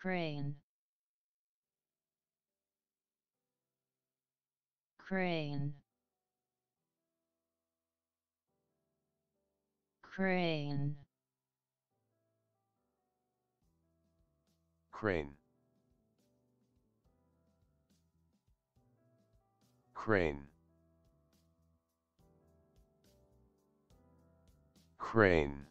crane. Crane. Crane. Crane. Crane. Crane.